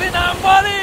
We're not buddy!